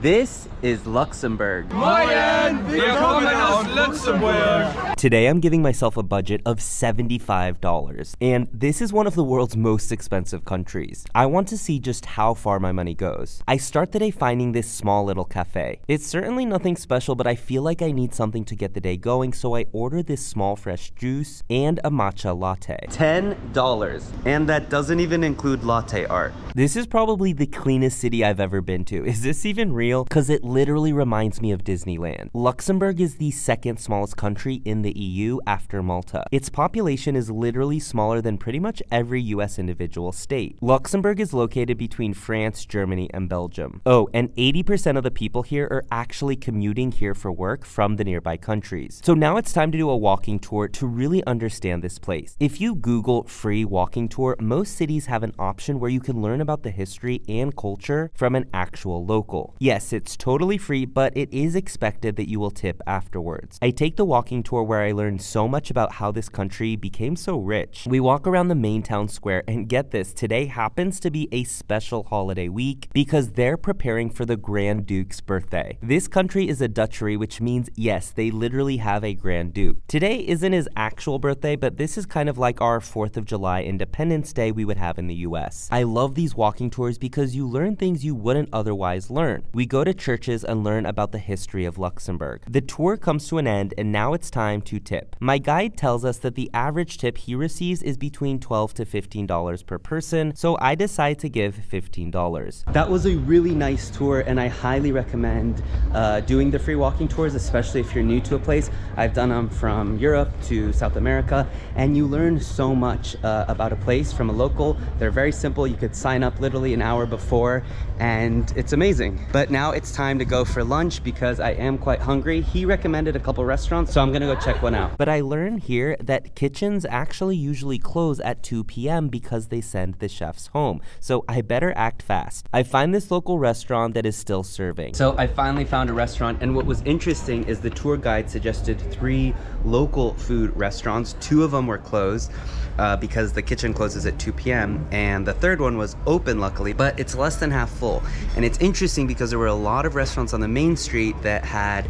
This is Luxembourg. Moin! Willkommen aus Luxembourg! Today I'm giving myself a budget of $75, and this is one of the world's most expensive countries. I want to see just how far my money goes. I start the day finding this small little cafe. It's certainly nothing special, but I feel like I need something to get the day going, so I order this small fresh juice and a matcha latte. $10, and that doesn't even include latte art. This is probably the cleanest city I've ever been to. Is this even real? because it literally reminds me of Disneyland. Luxembourg is the second smallest country in the EU after Malta. Its population is literally smaller than pretty much every US individual state. Luxembourg is located between France, Germany, and Belgium. Oh, and 80% of the people here are actually commuting here for work from the nearby countries. So now it's time to do a walking tour to really understand this place. If you Google free walking tour, most cities have an option where you can learn about the history and culture from an actual local. Yes, Yes, it's totally free, but it is expected that you will tip afterwards. I take the walking tour where I learn so much about how this country became so rich. We walk around the main town square, and get this, today happens to be a special holiday week because they're preparing for the Grand Duke's birthday. This country is a duchy, which means, yes, they literally have a Grand Duke. Today isn't his actual birthday, but this is kind of like our 4th of July Independence Day we would have in the US. I love these walking tours because you learn things you wouldn't otherwise learn. We go to churches and learn about the history of Luxembourg. The tour comes to an end and now it's time to tip. My guide tells us that the average tip he receives is between 12 to $15 per person, so I decide to give $15. That was a really nice tour and I highly recommend uh, doing the free walking tours, especially if you're new to a place. I've done them from Europe to South America and you learn so much uh, about a place from a local. They're very simple. You could sign up literally an hour before and it's amazing. But now now it's time to go for lunch because I am quite hungry. He recommended a couple restaurants, so I'm gonna go check one out. But I learned here that kitchens actually usually close at 2 p.m. because they send the chefs home. So I better act fast. I find this local restaurant that is still serving. So I finally found a restaurant, and what was interesting is the tour guide suggested three local food restaurants. Two of them were closed uh, because the kitchen closes at 2 p.m. and the third one was open luckily, but it's less than half full. And it's interesting because there were a lot of restaurants on the main street that had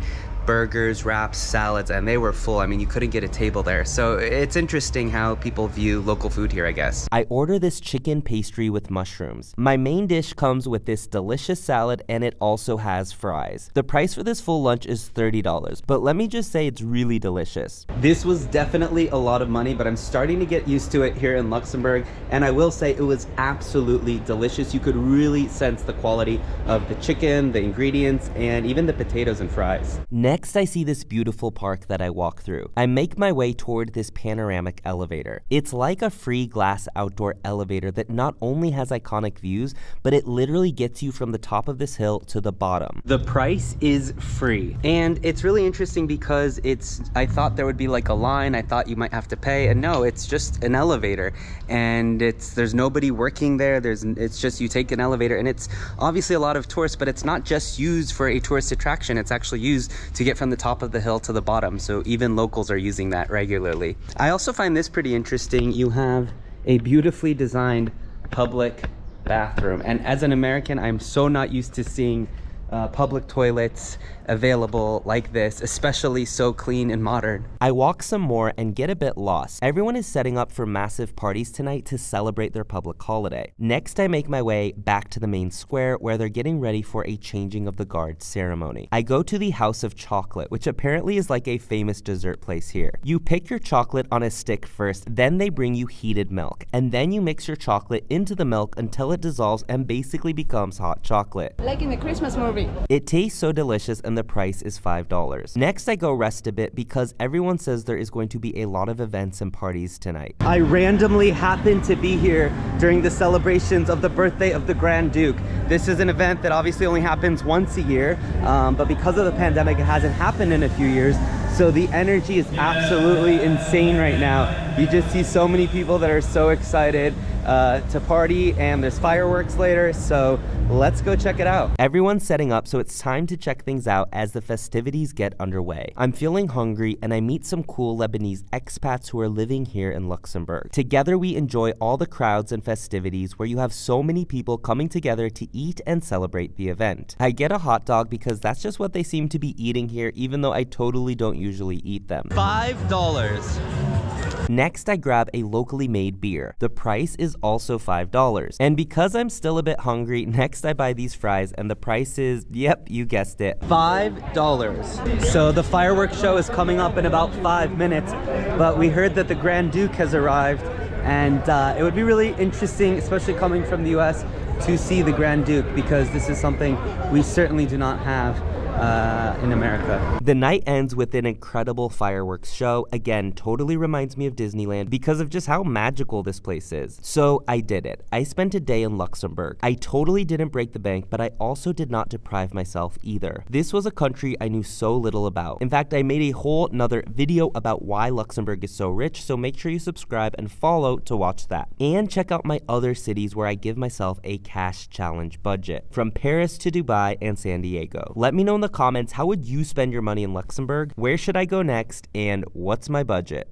burgers, wraps, salads, and they were full. I mean, you couldn't get a table there. So it's interesting how people view local food here, I guess. I order this chicken pastry with mushrooms. My main dish comes with this delicious salad and it also has fries. The price for this full lunch is $30, but let me just say it's really delicious. This was definitely a lot of money, but I'm starting to get used to it here in Luxembourg, and I will say it was absolutely delicious. You could really sense the quality of the chicken, the ingredients, and even the potatoes and fries. Next Next, I see this beautiful park that I walk through. I make my way toward this panoramic elevator. It's like a free glass outdoor elevator that not only has iconic views, but it literally gets you from the top of this hill to the bottom. The price is free. And it's really interesting because it's, I thought there would be like a line, I thought you might have to pay, and no, it's just an elevator. And it's, there's nobody working there, there's, it's just you take an elevator, and it's obviously a lot of tourists, but it's not just used for a tourist attraction, it's actually used to get from the top of the hill to the bottom. So even locals are using that regularly. I also find this pretty interesting. You have a beautifully designed public bathroom. And as an American, I'm so not used to seeing uh, public toilets available like this, especially so clean and modern. I walk some more and get a bit lost. Everyone is setting up for massive parties tonight to celebrate their public holiday. Next, I make my way back to the main square where they're getting ready for a changing of the guard ceremony. I go to the House of Chocolate, which apparently is like a famous dessert place here. You pick your chocolate on a stick first, then they bring you heated milk, and then you mix your chocolate into the milk until it dissolves and basically becomes hot chocolate. Like in the Christmas movie it tastes so delicious and the price is $5. Next, I go rest a bit because everyone says there is going to be a lot of events and parties tonight. I randomly happened to be here during the celebrations of the birthday of the Grand Duke. This is an event that obviously only happens once a year, um, but because of the pandemic, it hasn't happened in a few years. So the energy is absolutely insane right now. You just see so many people that are so excited. Uh, to party and there's fireworks later, so let's go check it out. Everyone's setting up, so it's time to check things out as the festivities get underway. I'm feeling hungry and I meet some cool Lebanese expats who are living here in Luxembourg. Together we enjoy all the crowds and festivities where you have so many people coming together to eat and celebrate the event. I get a hot dog because that's just what they seem to be eating here even though I totally don't usually eat them. $5. Next, I grab a locally made beer. The price is also $5. And because I'm still a bit hungry, next I buy these fries and the price is, yep, you guessed it, $5. So the fireworks show is coming up in about five minutes, but we heard that the Grand Duke has arrived and uh, it would be really interesting, especially coming from the US, to see the Grand Duke because this is something we certainly do not have uh, in America. The night ends with an incredible fireworks show. Again, totally reminds me of Disneyland because of just how magical this place is. So I did it. I spent a day in Luxembourg. I totally didn't break the bank, but I also did not deprive myself either. This was a country I knew so little about. In fact, I made a whole another video about why Luxembourg is so rich, so make sure you subscribe and follow to watch that. And check out my other cities where I give myself a cash challenge budget, from Paris to Dubai and San Diego. Let me know in the comments how would you spend your money in Luxembourg? Where should I go next? And what's my budget?